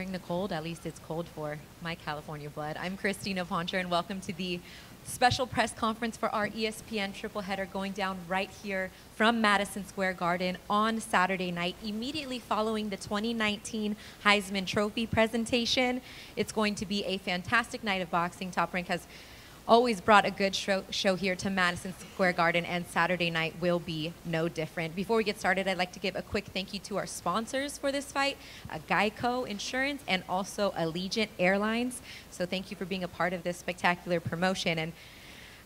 During the cold, at least it's cold for my California blood. I'm Crystina Poncher, and welcome to the special press conference for our ESPN triple header going down right here from Madison Square Garden on Saturday night, immediately following the 2019 Heisman Trophy presentation. It's going to be a fantastic night of boxing. Top Rank has always brought a good show, show here to Madison Square Garden, and Saturday night will be no different. Before we get started, I'd like to give a quick thank you to our sponsors for this fight, uh, Geico Insurance and also Allegiant Airlines. So thank you for being a part of this spectacular promotion. And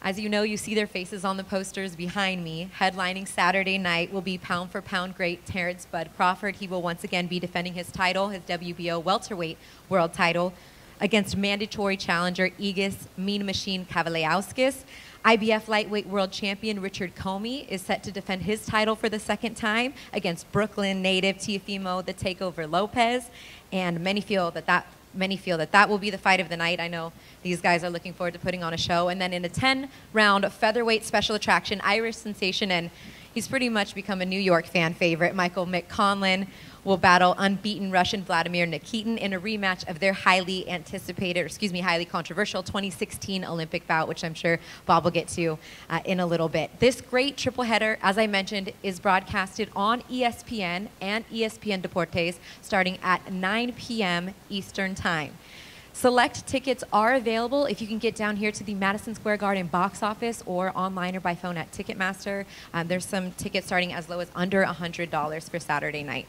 as you know, you see their faces on the posters behind me. Headlining Saturday night will be pound for pound great Terence Bud Crawford. He will once again be defending his title, his WBO welterweight world title, against mandatory challenger Egis Mean Machine. IBF lightweight world champion Richard Commey is set to defend his title for the second time against Brooklyn native Teofimo the Takeover Lopez, and many feel that that many feel that that will be the fight of the night. I know these guys are looking forward to putting on a show. And then in a 10-round featherweight special attraction, Irish sensation and he's pretty much become a New York fan favorite. Michael Conlan will battle unbeaten Russian Vladimir Nikitin in a rematch of their highly anticipated, or excuse me, highly controversial 2016 Olympic bout, which I'm sure Bob will get to uh, in a little bit. This great triple header, as I mentioned, is broadcasted on ESPN and ESPN Deportes starting at 9 p.m. Eastern Time. Select tickets are available if you can get down here to the Madison Square Garden box office or online or by phone at Ticketmaster. Um, there's some tickets starting as low as under $100 for Saturday night.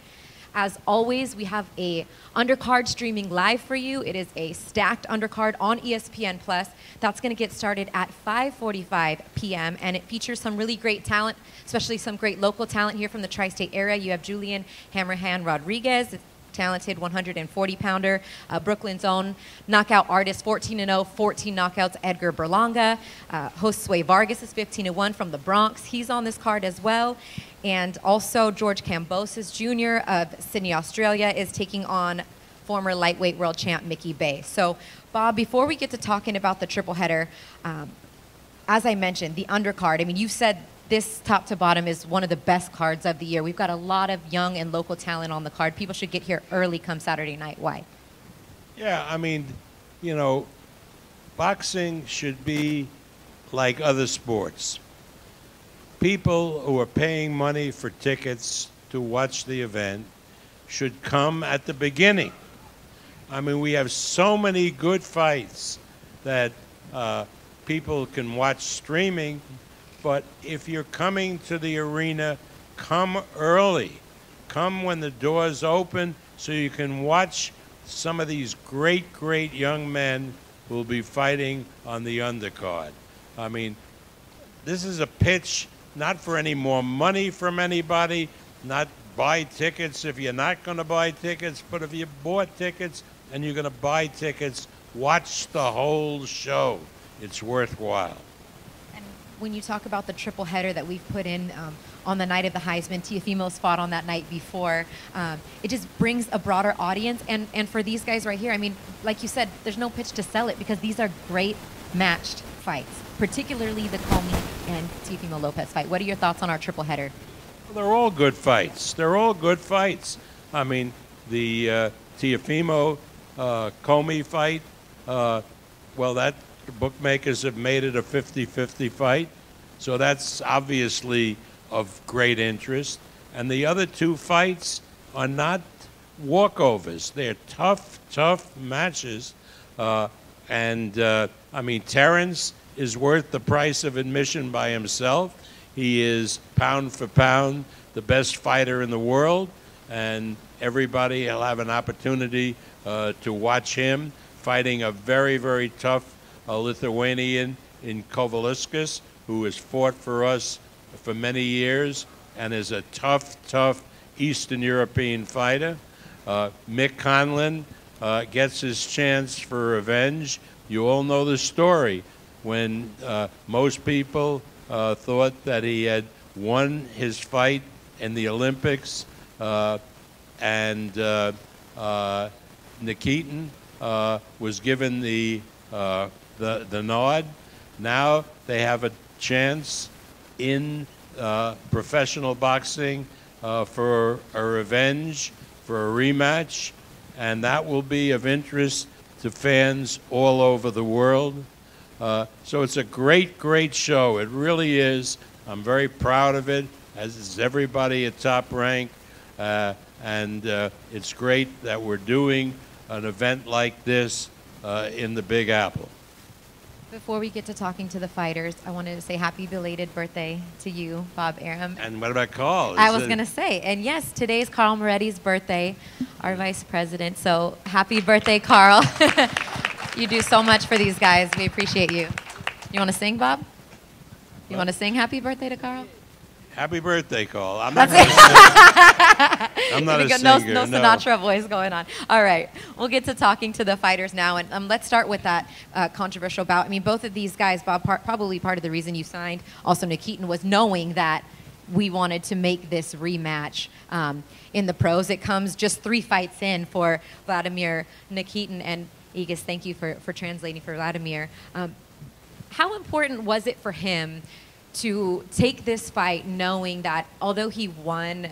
As always, we have a undercard streaming live for you. It is a stacked undercard on ESPN Plus. That's going to get started at 5:45 p.m. and it features some really great talent, especially some great local talent here from the tri-state area. You have Julian Hammerhand Rodriguez, talented 140 pounder, uh, Brooklyn's own knockout artist, 14 0, 14 knockouts, Edgar Berlanga. Uh, Josue Vargas is 15 1 from the Bronx. He's on this card as well. And also, George Kambosos Jr. of Sydney, Australia, is taking on former lightweight world champ Mickey Bey. So, Bob, before we get to talking about the triple header, um, as I mentioned, the undercard, I mean, you said this top to bottom is one of the best cards of the year. We've got a lot of young and local talent on the card. People should get here early come Saturday night. Why? Yeah, I mean, you know, boxing should be like other sports. People who are paying money for tickets to watch the event should come at the beginning. I mean, we have so many good fights that uh, people can watch streaming, but if you're coming to the arena, come early. Come when the doors open so you can watch some of these great, great young men who will be fighting on the undercard. I mean, this is a pitch not for any more money from anybody, not buy tickets if you're not going to buy tickets, but if you bought tickets and you're going to buy tickets, watch the whole show. It's worthwhile. And when you talk about the triple header that we've put in um, on the night of the Heisman, Teofimo's fought on that night before. Um, it just brings a broader audience. And, and for these guys right here, I mean, like you said, there's no pitch to sell it because these are great matched fights, particularly the Commey and Teofimo Lopez fight. What are your thoughts on our triple header? They're all good fights. They're all good fights. I mean, the uh, Teofimo uh, Commey fight, uh, well, that bookmakers have made it a 50 50 fight. So that's obviously of great interest. And the other two fights are not walkovers, they're tough, tough matches. Uh, and uh, I mean, Terence is worth the price of admission by himself. He is pound for pound the best fighter in the world, and everybody will have an opportunity uh, to watch him fighting a very, very tough uh, Lithuanian in Kavaliauskas, who has fought for us for many years and is a tough, tough Eastern European fighter. Uh, Mick Conlan uh, gets his chance for revenge. You all know the story when uh, most people uh, thought that he had won his fight in the Olympics, uh, and uh, uh, Nikitin uh, was given the, the the nod. Now they have a chance in professional boxing for a revenge, for a rematch, and that will be of interest to fans all over the world. Uh, so it's a great, great show. It really is. I'm very proud of it, as is everybody at Top Rank. Uh, and uh, it's great that we're doing an event like this uh, in the Big Apple. Before we get to talking to the fighters, I wanted to say happy belated birthday to you, Bob Arum. And what about Carl? I was going to say, and yes, today's Carl Moretti's birthday, our vice president. So happy birthday, Carl. you do so much for these guys. We appreciate you. You want to sing, Bob? You want to sing happy birthday to Carl? Happy birthday, Carl. I'm not. I'm not a no, singer. no no. Sinatra voice going on. All right, we'll get to talking to the fighters now, and um, let's start with that uh, controversial bout. I mean, both of these guys, Bob, part, probably part of the reason you signed also Nikitin was knowing that we wanted to make this rematch um, in the pros. It comes just three fights in for Vladimir Nikitin, and Egis, thank you for, for translating for Vladimir. Um, how important was it for him to take this fight knowing that although he won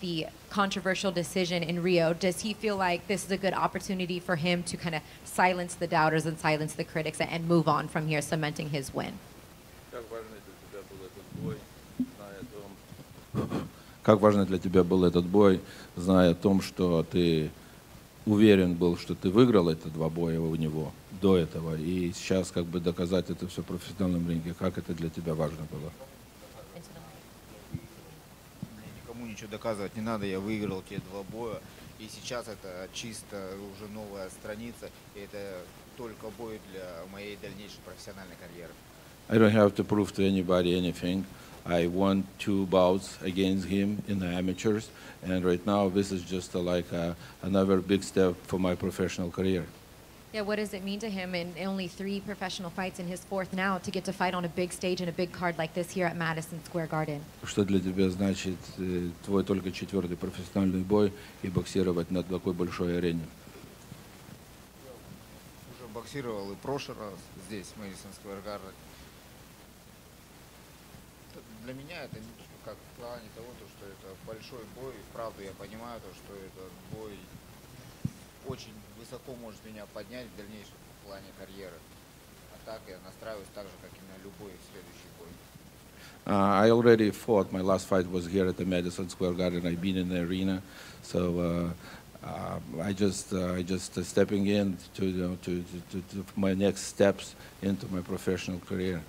the controversial decision in Rio, does he feel like this is a good opportunity for him to kind of silence the doubters and silence the critics and move on from here, cementing his win? Как важно для тебя был этот бой, зная о том, что ты уверен был, что ты выиграл эти два боя у него до этого, и сейчас как бы доказать это все в профессиональном ринге, как это для тебя важно было? Мне никому ничего доказывать не надо, я выиграл те два боя. И сейчас это чисто уже новая страница, и это только бой для моей дальнейшей профессиональной карьеры. I don't have to prove to anybody anything. I won two bouts against him in the amateurs, and right now this is just uh, like uh, another big step for my professional career. Yeah, what does it mean to him in only three professional fights in his fourth now to get to fight on a big stage and a big card like this here at Madison Square Garden? Что для тебя значит э, твой только четвертый профессиональный бой и боксировать на такой большой арене? Уже боксировал и в прошлый раз здесь, в Мэдисон Сквер Гарден. Для меня это как в плане того, то, что это большой бой. Правда, я понимаю, то, что этот бой очень высоко может меня поднять в дальнейшем плане карьеры. А так я настраиваюсь так же, как и на любой следующий бой. Uh, I already fought. My last fight was here at the Madison Square Garden. I've been in the arena, so uh, uh, I just uh, I just uh, stepping in to, you know, to, to, to my next steps into my professional career.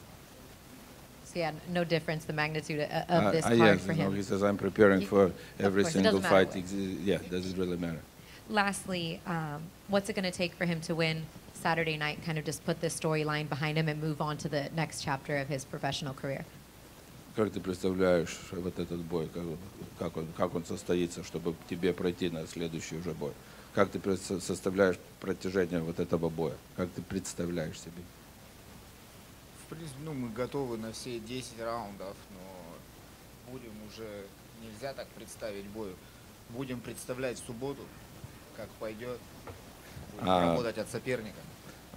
So yeah, no difference the magnitude o- of Uh, this uh, card yes, for you know, him. he says I'm preparing You- for every course, it single doesn't matter fight. what. Ex- yeah, doesn't really matter. Lastly, um, what's it going to take for him to win Saturday night? Kind of just put this storyline behind him and move on to the next chapter of his professional career. Как ты представляешь вот этот бой, как, как он, как он состоится, чтобы тебе пройти на следующий уже бой? Как ты пред- составляешь протяжение вот этого боя? Как ты представляешь себе? В принципе, ну, мы готовы на все 10 раундов, но будем уже, нельзя так представить бой. Будем представлять в субботу, как пойдет. Будем А. работать от соперника.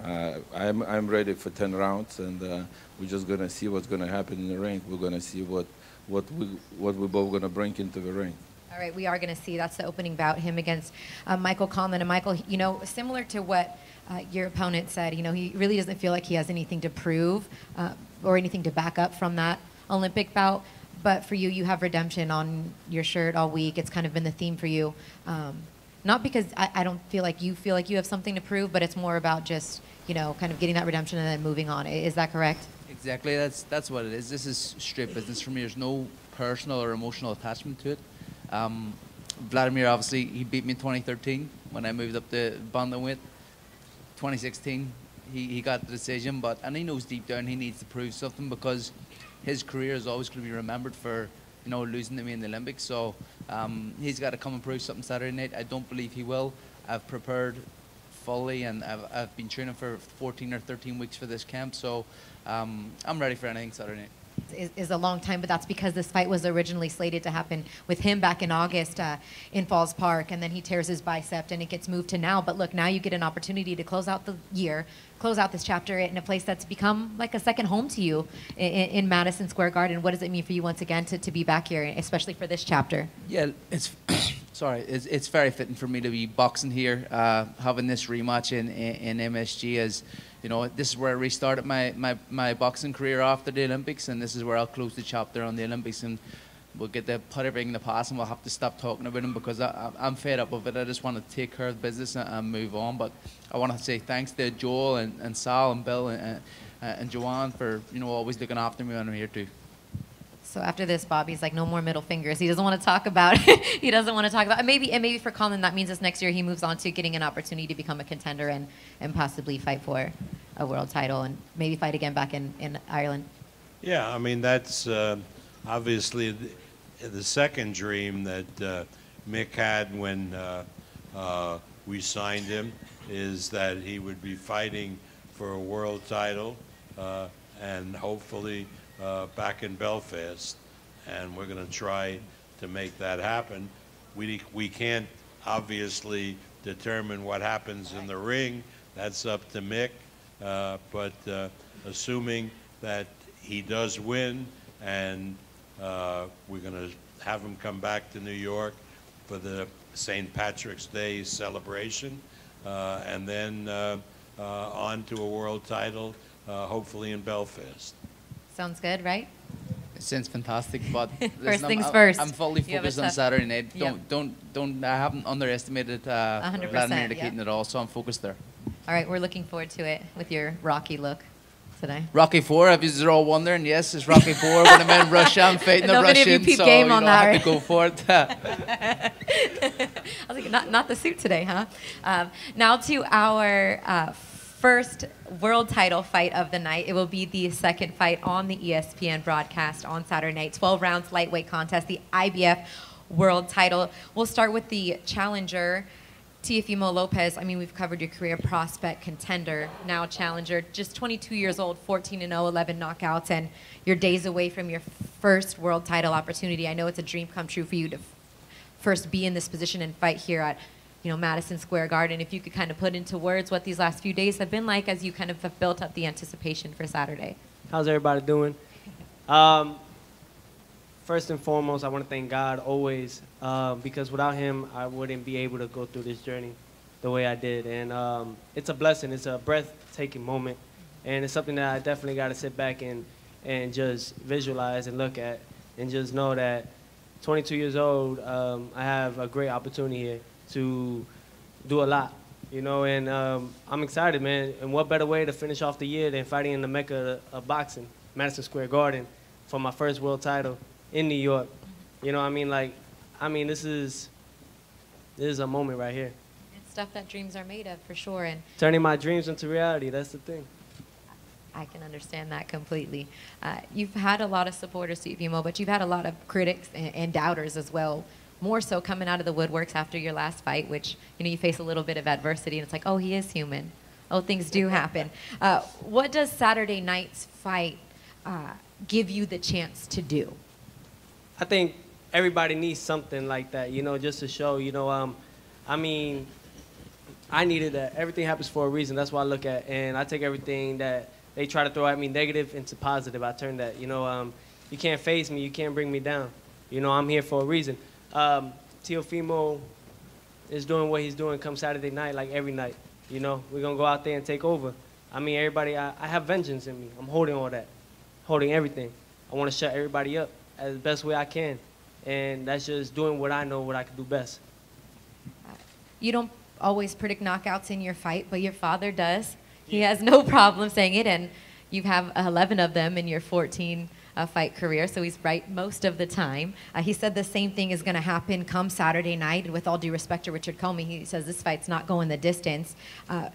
Uh, I'm, I'm ready for 10 rounds, and uh, we're just going to see what's going to happen in the ring. We're going to see what, what, we, what we're both going to bring into the ring. All right, we are going to see. That's the opening bout, him against uh, Michael Conlon. And Michael, you know, similar to what uh, your opponent said, you know, he really doesn't feel like he has anything to prove uh, or anything to back up from that Olympic bout. But for you, you have redemption on your shirt all week. It's kind of been the theme for you. Um, not because I, I don't feel like you feel like you have something to prove, but it's more about just, you know, kind of getting that redemption and then moving on. Is that correct? Exactly, that's that's what it is. This is straight business for me. There's no personal or emotional attachment to it. Um, Vladimir, obviously, he beat me in 2013 when I moved up to bantamweight. 2016, he, he got the decision, but and he knows deep down he needs to prove something because his career is always going to be remembered for you know losing to me in the Olympics. So um, he's got to come and prove something Saturday night. I don't believe he will. I've prepared fully and I've, I've been training for 14 or 13 weeks for this camp, so um, I'm ready for anything Saturday night. Is, is a long time, but that's because this fight was originally slated to happen with him back in August uh, in Falls Park, and then he tears his bicep, and it gets moved to now. But look, now you get an opportunity to close out the year, close out this chapter in a place that's become like a second home to you in, in Madison Square Garden. What does it mean for you once again to, to be back here, especially for this chapter? Yeah, it's sorry, it's, it's very fitting for me to be boxing here, uh, having this rematch in, in, in MSG as, you know, this is where I restarted my, my, my boxing career after the Olympics, and this is where I'll close the chapter on the Olympics, and we'll get to put everything in the past, and we'll have to stop talking about them because I, I'm fed up of it. I just want to take care of business and, and move on. But I want to say thanks to Joel and, and Sal and Bill and, and, and Joanne for, you know, always looking after me when I'm here too. So after this, Bobby's like, no more middle fingers. He doesn't want to talk about. he doesn't want to talk about. Maybe and maybe for Colin, that means this next year he moves on to getting an opportunity to become a contender and and possibly fight for a world title and maybe fight again back in in Ireland. Yeah, I mean, that's uh, obviously the, the second dream that uh, Mick had when uh, uh, we signed him is that he would be fighting for a world title uh, and hopefully uh, back in Belfast. And we're going to try to make that happen. We, we can't obviously determine what happens in the ring. That's up to Mick. Uh, but uh, assuming that he does win and uh, we're going to have him come back to New York for the St. Patrick's Day celebration uh, and then uh, uh, on to a world title, uh, hopefully in Belfast. Sounds good, right? It sounds fantastic, but First things I'm, first. I'm fully You have a focused on Saturday night. Yep. Don't, don't, don't. I haven't underestimated uh, 100%, Vladimir yeah. Nikitin at all, so I'm focused there. All right, we're looking forward to it with your Rocky look today. Rocky Four, if you're all wondering, yes, it's Rocky Four. when I'm in Russia, I'm fighting a Nobody of you Russian, so game you on know, that, I have to go for it. I was like, not, not the suit today, huh? Um, now to our uh, first world title fight of the night. It will be the second fight on the ESPN broadcast on Saturday night. 12 rounds lightweight contest, the IBF world title. We'll start with the challenger. Teofimo Lopez, I mean, we've covered your career prospect, contender, now challenger, just 22 years old, 14 and 0, 11 knockouts, and you're days away from your first world title opportunity. I know it's a dream come true for you to first be in this position and fight here at, you know, Madison Square Garden. If you could kind of put into words what these last few days have been like as you kind of have built up the anticipation for Saturday. How's everybody doing? Um, first and foremost, I want to thank God always uh, because without Him, I wouldn't be able to go through this journey the way I did. And um, it's a blessing. It's a breathtaking moment, and it's something that I definitely got to sit back and and just visualize and look at, and just know that 22 years old, um, I have a great opportunity here to do a lot, you know, and um, I'm excited, man. And what better way to finish off the year than fighting in the mecca of boxing, Madison Square Garden, for my first world title in New York. You know, I mean, like, I mean, this is this is a moment right here. It's stuff that dreams are made of, for sure. And Turning my dreams into reality. That's the thing. I can understand that completely. Uh, you've had a lot of supporters Teofimo, but you've had a lot of critics and, and doubters as well. More so coming out of the woodworks after your last fight, which you know you face a little bit of adversity, and it's like, oh, he is human. Oh, things do happen. Uh, what does Saturday night's fight uh, give you the chance to do? I think everybody needs something like that, you know, just to show, you know, um, I mean, I needed that. Everything happens for a reason. That's what I look at. And I take everything that they try to throw at me negative into positive. I turn that, you know, um, you can't phase me. You can't bring me down. You know, I'm here for a reason. Um, Teofimo is doing what he's doing come Saturday night, like every night. You know, we're going to go out there and take over. I mean, everybody, I, I have vengeance in me. I'm holding all that, holding everything. I want to shut everybody up as the best way I can. And that's just doing what I know, what I can do best. You don't always predict knockouts in your fight, but your father does. He has no problem saying it, and you have 11 of them in your 14 uh, fight career, so he's right most of the time. Uh, he said the same thing is going to happen come Saturday night. And with all due respect to Richard Commey, he says this fight's not going the distance. Uh,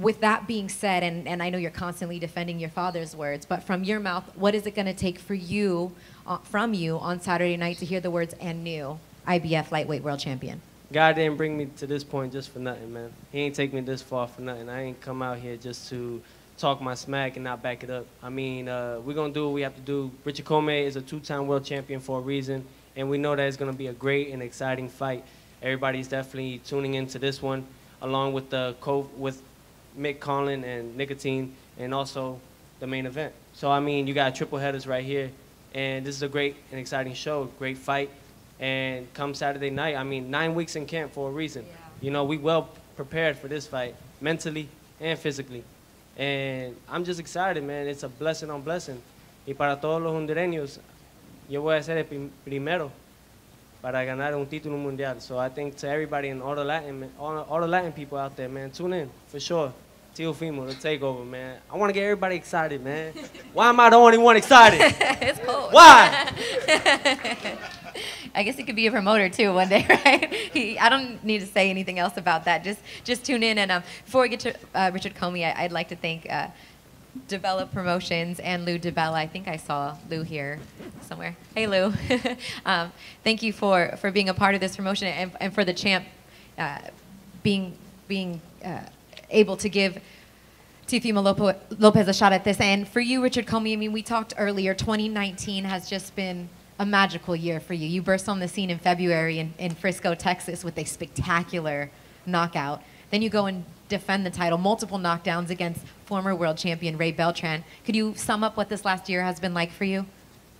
with that being said, and, and I know you're constantly defending your father's words, but from your mouth, what is it going to take for you, uh, from you, on Saturday night to hear the words "and new IBF lightweight world champion"? God didn't bring me to this point just for nothing, man. He ain't take me this far for nothing. I ain't come out here just to talk my smack and not back it up. I mean, uh, we're going to do what we have to do. Richard Commey is a two-time world champion for a reason, and we know that it's going to be a great and exciting fight. Everybody's definitely tuning into this one, along with the co- with Mick Conlan and Nikitin, and also the main event. So, I mean, you got triple headers right here, and this is a great and exciting show, great fight, And come Saturday night, I mean, nine weeks in camp for a reason. Yeah. You know, we well prepared for this fight, mentally and physically. And I'm just excited, man. It's a blessing on blessing. Y para todos los hondureños, yo voy a ser el primero para ganar un título mundial. So I think to everybody and all the Latin, all, all the Latin people out there, man, tune in for sure. Teofimo, the takeover, man. I want to get everybody excited, man. Why am I the only one excited? it's cold. Why? I guess he could be a promoter too one day, right? He, I don't need to say anything else about that. Just just tune in. And um, before we get to uh, Richard Commey, I, I'd like to thank uh, DiBella Promotions and Lou DiBella. I think I saw Lou here somewhere. Hey, Lou. um, thank you for, for being a part of this promotion and, and for the champ uh, being being uh, able to give Lopo- Lopez a shot at this. And for you, Richard Commey, I mean, we talked earlier, 2019 has just been a magical year for you. You burst on the scene in February in, in Frisco, Texas with a spectacular knockout. Then you go and defend the title, multiple knockdowns against former world champion Ray Beltran. Could you sum up what this last year has been like for you?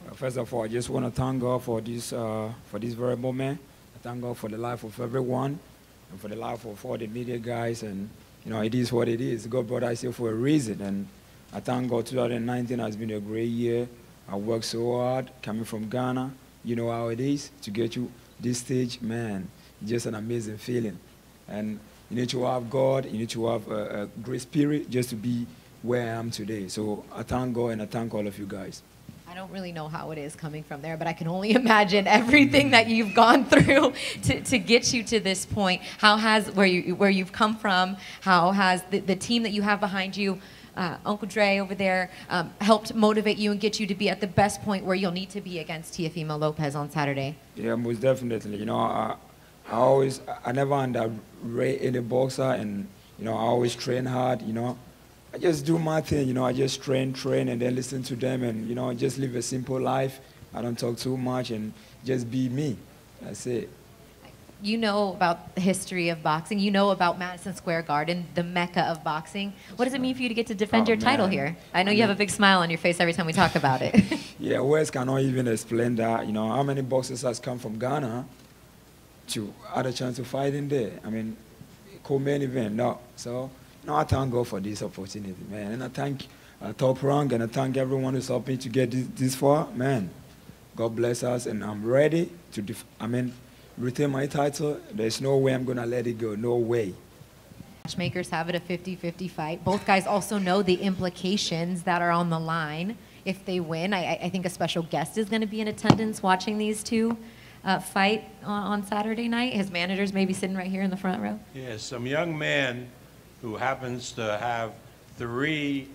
Uh, First of all, I just want to thank God for this, uh, for this very moment. I thank God for the life of everyone and for the life of all the media guys. And, you know, it is what it is. God brought us here for a reason. And I thank God 2019 has been a great year. I worked so hard coming from Ghana. You know how it is to get you this stage, man. Just an amazing feeling. And you need to have God, you need to have a, a great spirit just to be where I am today. So I thank God and I thank all of you guys. I don't really know how it is coming from there, but I can only imagine everything that you've gone through to, to get you to this point. How has where you where you've come from? How has the, the team that you have behind you, uh, Uncle Dre over there, um, helped motivate you and get you to be at the best point where you'll need to be against Teofimo Lopez on Saturday? Yeah, most definitely. You know, I, I always, I never underrate any boxer, and you know, I always train hard. You know, I just do my thing. You know, I just train, train, and then listen to them, and you know, just live a simple life. I don't talk too much, and just be me. That's it. You know about the history of boxing. You know about Madison Square Garden, the mecca of boxing. What does it mean for you to get to defend Oh, your title here? I know you have a big smile on your face every time we talk about it. Yeah, words cannot even explain that. You know, how many boxers has come from Ghana to had a chance to fight in there? I mean, co-main event, no. So, no, I thank God for this opportunity, man. And I thank uh, Top Rank and I thank everyone who's helped me to get this, this far, man. God bless us, and I'm ready to, def- I mean, retain my title. There's no way I'm gonna let it go. No way. Matchmakers have it a 50-50 fight. Both guys also know the implications that are on the line if they win. I, I- I think a special guest is going to be in attendance watching these two uh, fight on, on Saturday night. His manager's maybe sitting right here in the front row. Yes, some young man who happens to have three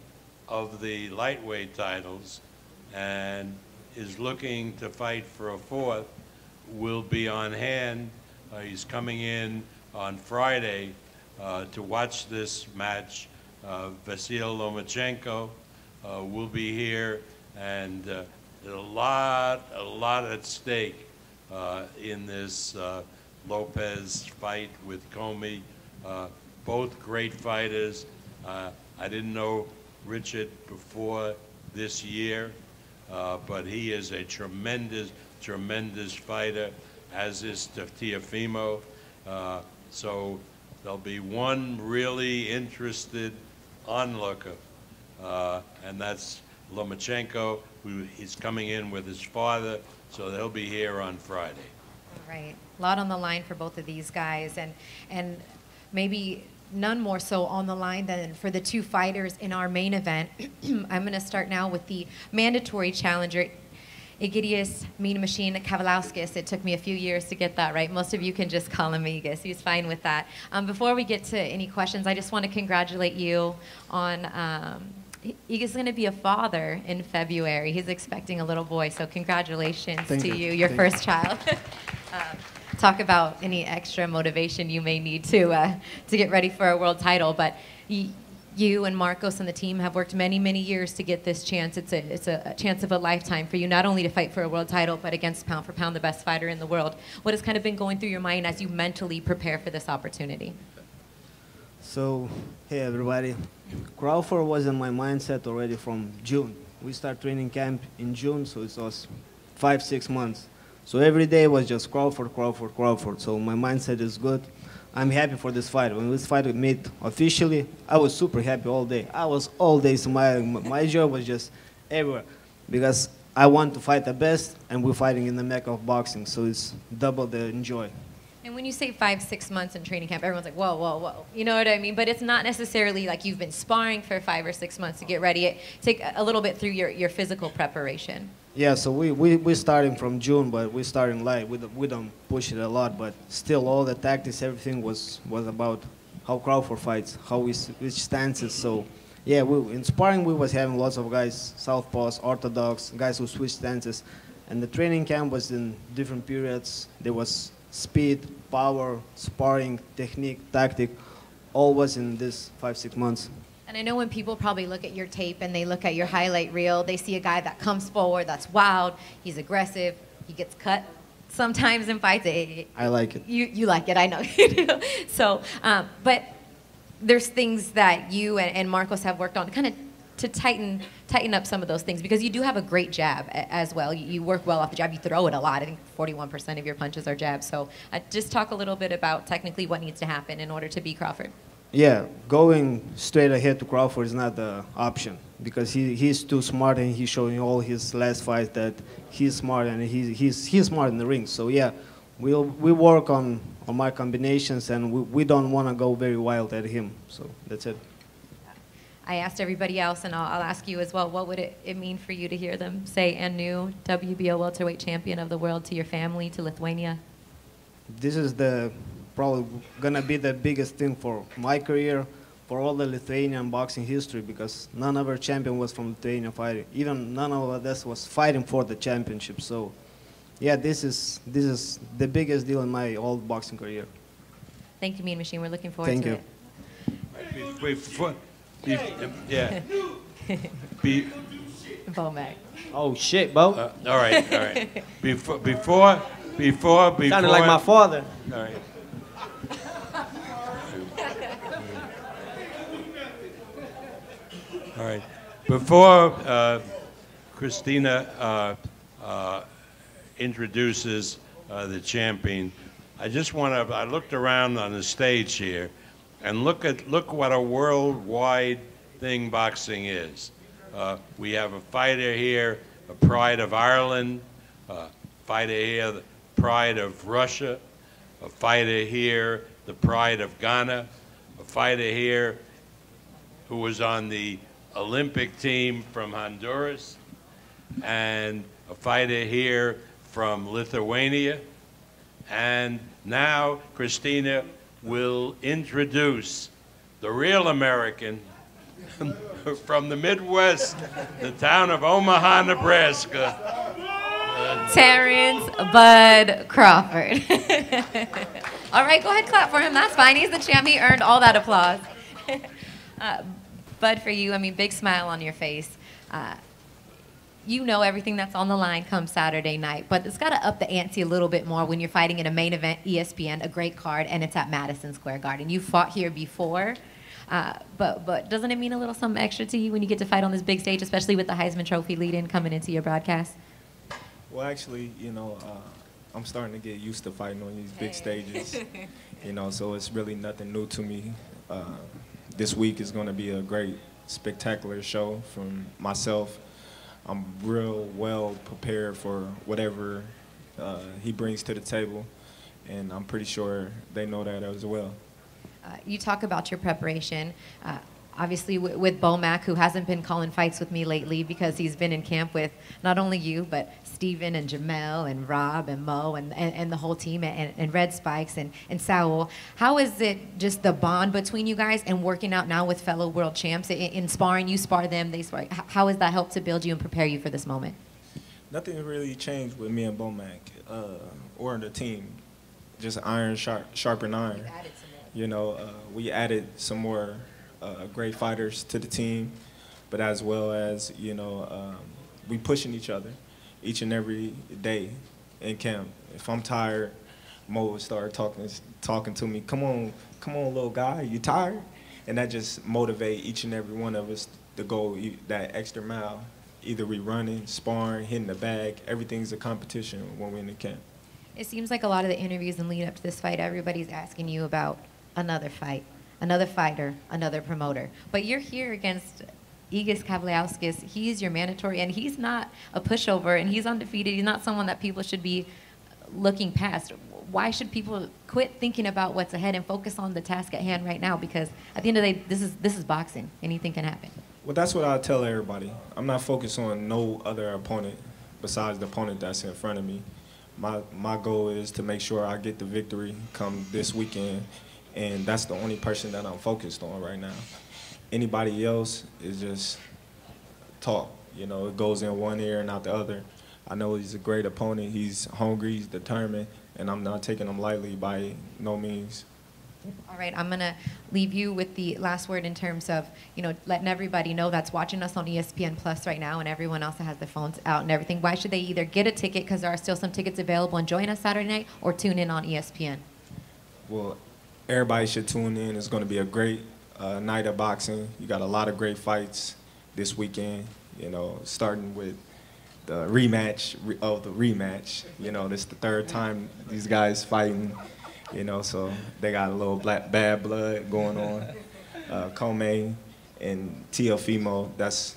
of the lightweight titles and is looking to fight for a fourth will be on hand. Uh, he's coming in on Friday uh, to watch this match. Uh, Vasil Lomachenko uh, will be here, and uh, a lot, a lot at stake uh, in this Lopez fight with Commey. Both great fighters. I didn't know Richard before this year, but he is a tremendous, tremendous fighter, as is Teofimo. Uh, so there'll be one really interested onlooker, uh, and that's Lomachenko, who is coming in with his father, so they'll be here on Friday. Right. A lot on the line for both of these guys, and and maybe none more so on the line than for the two fighters in our main event. I'm going to start now with the mandatory challenger. Egidijus Mean Machine Kavaliauskas. It took me a few years to get that right. Most of you can just call him Egis. He's fine with that. Um, before we get to any questions, I just want to congratulate you on. Um, is going to be a father in February. He's expecting a little boy, so congratulations Thank to you. you, your Thank first child. um, talk about any extra motivation you may need to uh, to get ready for a world title. But y- you and Marcos and the team have worked many, many years to get this chance. It's a it's a, chance of a lifetime for you, not only to fight for a world title, but against pound for pound the best fighter in the world. What has kind of been going through your mind as you mentally prepare for this opportunity? So, hey everybody. Crawford was in my mindset already from June. We start training camp in June, so it was five, six months. So every day was just Crawford, Crawford, Crawford. So my mindset is good. I'm happy for this fight. When this fight was made officially, I was super happy all day. I was all day smiling. My- joy was just everywhere because I want to fight the best, and we're fighting in the mecca of boxing. So it's double the joy. And when you say five, six months in training camp, everyone's like, whoa, whoa, whoa. You know what I mean? But it's not necessarily like you've been sparring for five or six months to get ready. It take a little bit through your, your physical preparation. Yeah, so we, we, we're starting from June, but we're starting light. We we don't push it a lot, but still all the tactics, everything was, was about how Crawford fights, how we, which stances. So, yeah, we, in sparring, we was having lots of guys, southpaws, orthodox, guys who switch stances. And the training camp was in different periods. There was speed, power, sparring, technique, tactic, all was in this five, six months. And I know when people probably look at your tape and they look at your highlight reel, they see a guy that comes forward, that's wild, he's aggressive, he gets cut sometimes in fights. I like it. you, you like it, I know you do. So, um, but there's things that you and, and Marcos have worked on kind of to tighten tighten up some of those things because you do have a great jab as well. You, work well off the jab. You throw it a lot. I think 41% of your punches are jabs. So uh, just talk a little bit about technically what needs to happen in order to beat Crawford. Yeah, going straight ahead to Crawford is not the option because he, he's too smart and he's showing all his last fights that he's smart and he's, he's, he's smart in the ring. So yeah, we'll, we work on, on my combinations and we, we don't want to go very wild at him. So that's it. I asked everybody else, and I'll, I'll ask you as well. What would it, it mean for you to hear them say "and new WBO welterweight champion of the world" to your family, to Lithuania? This is the probably gonna be the biggest thing for my career, for all the Lithuanian boxing history because none of our champion was from Lithuania fighting. Even none of us was fighting for the championship. So, yeah, this is this is the biggest deal in my whole boxing career. Thank you, Mean Machine. We're looking forward Thank to you. it. Be- Before, be- yeah. Be- Bomac. Oh shit, Bo. uh, All right, all right. Before, before, before, before. Sounded like my father. All right. All right. Before uh, Christina uh, uh, introduces uh, the champion, I just want to. I looked around on the stage here, and look at look what a worldwide thing boxing is. Uh, we have a fighter here, a pride of Ireland, a fighter here, the pride of Russia, a fighter here, the pride of Ghana, a fighter here who was on the Olympic team from Honduras, and a fighter here from Lithuania. And now Christina will introduce the real American from the Midwest, the town of Omaha, Nebraska. Terence Bud Crawford. all right, go ahead, clap for him. That's fine. He's the champ. He earned all that applause. uh, Bud, for you, I mean, big smile on your face. Uh, you know everything that's on the line come Saturday night, but it's got to up the ante a little bit more when you're fighting in a main event, ESPN, a great card, and it's at Madison Square Garden. You fought here before, uh, but but doesn't it mean a little something extra to you when you get to fight on this big stage, especially with the Heisman Trophy lead-in coming into your broadcast? Well, actually, you know, uh, I'm starting to get used to fighting on these big stages. you know, so it's really nothing new to me. Uh, this week is going to be a great, spectacular show from myself. I'm real well prepared for whatever uh, he brings to the table, and I'm pretty sure they know that as well. Uh, you talk about your preparation. Uh, obviously, w- with Bomac, who hasn't been calling fights with me lately because he's been in camp with not only you, but Steven and Jamel and Rob and Mo and, and, and the whole team and, and Red Spikes and, and Saul. How is it just the bond between you guys and working out now with fellow world champs? In, in sparring, you spar them, they spar. How has that helped to build you and prepare you for this moment? Nothing really changed with me and Bomac uh, or the team. Just iron sharp, sharpen iron. You know, uh, we added some more uh, great fighters to the team, but as well as you know, um, we pushing each other each and every day in camp. If I'm tired, Mo would start talking talking to me. Come on, come on, little guy, you tired? And that just motivate each and every one of us to go that extra mile Either we running, sparring, hitting the bag. Everything's a competition when we're in the camp. It seems like a lot of the interviews and lead up to this fight, everybody's asking you about another fight, another fighter, another promoter. But you're here against Egis Kavaliauskas. He's your mandatory, and he's not a pushover, and he's undefeated. He's not someone that people should be looking past. Why should people quit thinking about what's ahead and focus on the task at hand right now? Because at the end of the day, this is this is boxing. Anything can happen. Well, that's what I tell everybody. I'm not focused on no other opponent besides the opponent that's in front of me. My my goal is to make sure I get the victory come this weekend, and that's the only person that I'm focused on right now. Anybody else is just talk. You know, it goes in one ear and out the other. I know he's a great opponent. He's hungry, he's determined, and I'm not taking him lightly by no means. All right, I'm gonna leave you with the last word in terms of, you know, letting everybody know that's watching us on ESPN Plus right now, and everyone else that has their phones out and everything. Why should they either get a ticket because there are still some tickets available and join us Saturday night, or tune in on ESPN? Well, everybody should tune in. It's going to be a great uh, night of boxing. You got a lot of great fights this weekend. You know, starting with the rematch re- of the rematch. You know, this is the third time these guys fighting. You know, so they got a little black bad blood going on. Uh, Commey and Teofimo, that's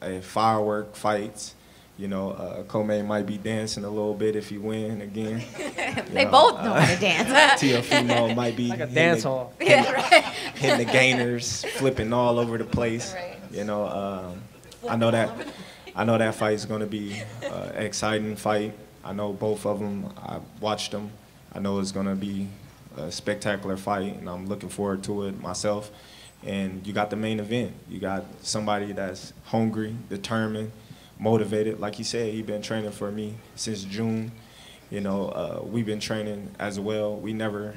a firework fight. You know, uh, Commey might be dancing a little bit if he win again. they know, both know uh, how to dance. Teofimo might be Like a hitting dance the- hall. yeah, right. hitting the gainers, flipping all over the place. Right. You know, um, I know that I know that fight is going to be uh, an exciting fight. I know both of them. I watched them. I know it's going to be a spectacular fight, and I'm looking forward to it myself. And you got the main event. You got somebody that's hungry, determined, motivated. Like you said, he's been training for me since June. You know, uh, we've been training as well. We never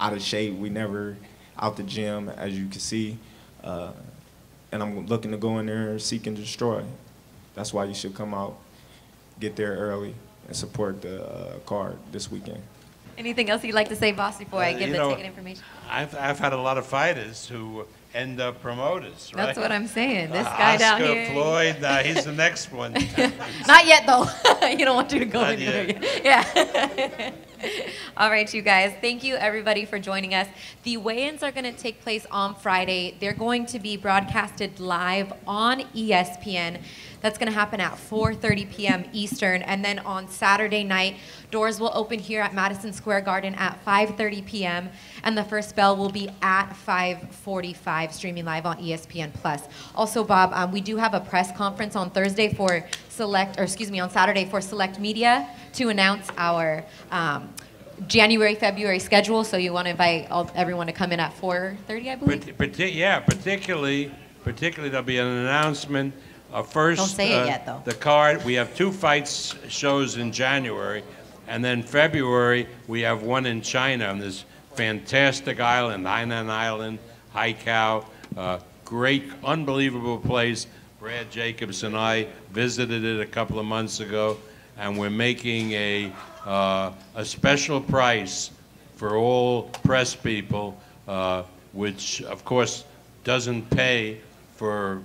out of shape. We never out the gym, as you can see. Uh, and I'm looking to go in there and seek and destroy. That's why you should come out, get there early, and support the uh, card this weekend. Anything else you'd like to say, boss, before I Uh, give the know, ticket information? I've, I've had a lot of fighters who end up promoters, right? That's what I'm saying. This Uh, guy down here. Oscar. Floyd, uh, he's the next one. Not yet, though. you don't want you to go Not in there yet. yet. Yeah. All right, you guys. Thank you, everybody, for joining us. The weigh-ins are going to take place on Friday. They're going to be broadcasted live on ESPN. That's going to happen at 4:30 p.m. Eastern, and then on Saturday night, doors will open here at Madison Square Garden at 5:30 p.m. and the first bell will be at 5:45, streaming live on ESPN Plus. Also, Bob, um, we do have a press conference on Thursday for select, or excuse me, on Saturday for select media to announce our um, January, February schedule. So you want to invite all, everyone to come in at 4:30, I believe. Yeah, particularly, particularly there'll be an announcement. Uh, first, Don't say it uh, yet, though. The card. We have two fights shows in January, and then February we have one in China on this fantastic island, Hainan Island, Haikou. Uh, great, unbelievable place. Brad Jacobs and I visited it a couple of months ago, and we're making a uh, a special price for all press people, uh, which of course doesn't pay for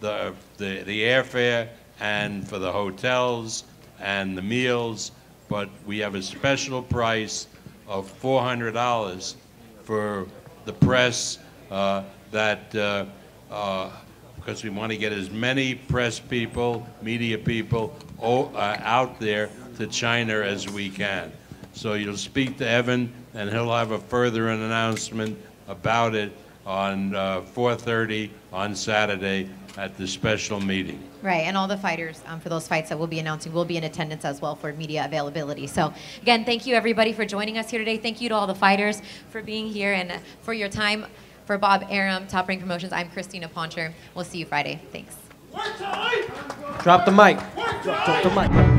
the, the, the airfare and for the hotels and the meals, but we have a special price of $400 for the press uh, that, uh, uh, because we want to get as many press people, media people uh, out there to China as we can. So you'll speak to Evan, and he'll have a further announcement about it on uh, 4:30 on Saturday at the special meeting. Right, and all the fighters um, for those fights that we'll be announcing will be in attendance as well for media availability. So, again, thank you everybody for joining us here today. Thank you to all the fighters for being here and for your time. For Bob Arum, Top Rank Promotions, I'm Crystina Poncher. We'll see you Friday. Thanks. Drop the mic. Drop, drop the mic.